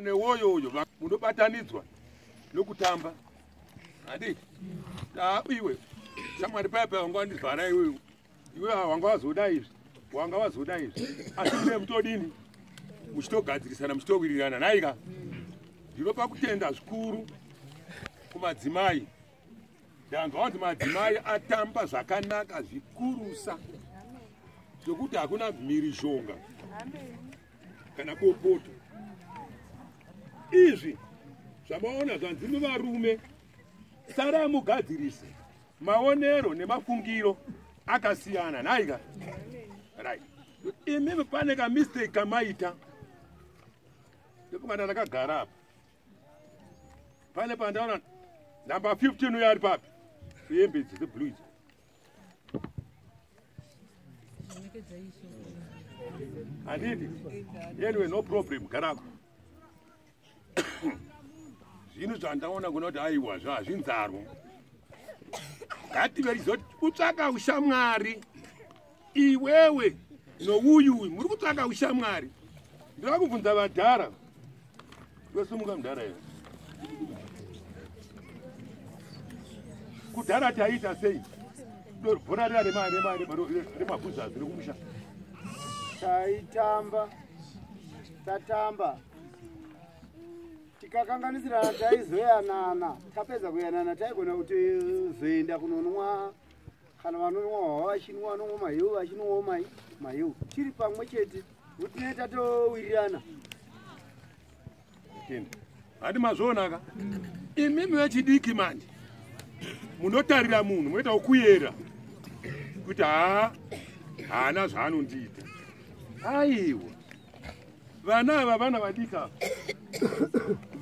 newoyoyo munobatanidzwa nokutamba. Handi taabiwe. Shamwari paipa wanga wandivhara iweyo iwe wanga wazoda izvi? Wanga wazoda izvi? Asi mune mutodini? Muchitogadzirisana muchitowirirana nhaika ndinopa kutenda zvikuru kumadzimai. Ndanzwa kuti madzimai atamba zvakanaka zvikurusa. Zvokuti hakuna mhirizhonga kana bopoto izvi zvamaona zvanzimi varume sarai mugadzirise maonero nemafungiro akasiyana. Nhaika right imi pane kamistake kamaita? Ndokumana ndakagara apa. Pane pandaona namba 15 uyo ari papi hembe idzi dzeblue idzi. Handiti anyway no problem garako. zvinhu zvandaona kuna kuti aiwa zvo hazvinzarwo. Ngative rizoti kutsvaka ushamwari. Iwewe nouyuyu muri kutsvaka ushamwari. Ndava kubvunza vadhara tosumuka mudhara iyo. Kudhara taiita sei? Bhora riya remabhuzazi rekumusha taitamba tatamba tikakanganisirana taizoyanana tapedza kuyanana taigona kutizoenda kunonwa. Kana vanonwa hwava vachinwa vanomwa mahiu vachinwawo mahiu. Tiri pamwe chete kuti tinee tatowirirana handi mazvoonaka imimi vechidiki manje munotarira munhu munoita kukuyera kuti haa haana zvaanondiita. Aiwa vana ava vana vadiki ava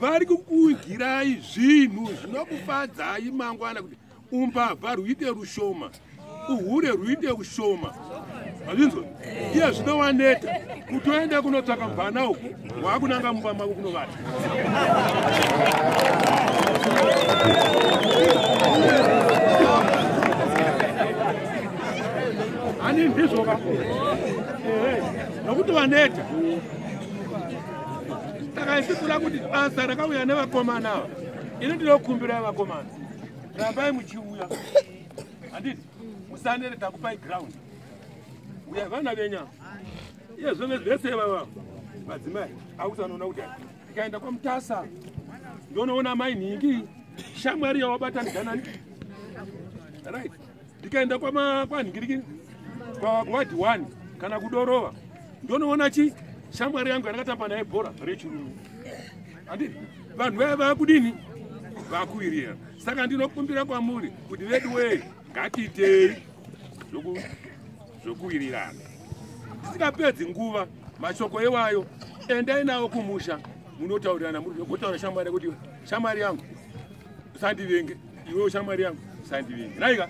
vari kukugirai zvinhu zvinokufadzai mangwana kuti umbavha ruite rushoma. Uhure ruite ushoma azvinzwa iye zvinowaneta. Kuti oenda kunotsvaka mubvana uku. Waakunanga mumba mavo kunovata hani ndizvoka nokuti vaneta saka isipura kuti basa rakauya nevakomana ava ini ndinokumbirai vakomana. Rambai muchiuya. Handiti musanere takupai ground. Uya vana venyama iyezvo vese vava. Madzimai akusanoona kuti tikaenda kwamutasa. Ndonoona mai nhingi shamwari yawabatanidzanani right. Ndikaenda kwanhingiriki kwawadi 1 kana kudorova. Ndonoona chi shamwari yangu yandakatamba naye bhora rechirume handiti vanhu vaya vakudini? Vakuirira saka ndinokumbira kwamuri kuti vedu wei ngatiitei zvokuwirirana tisikapedzi nguva mashoko ewayo endai navo kumusha. Munotaurirana motaura shamwari kuti shamwari yangu sandivenge iwewo shamwari yangu sandivenge naika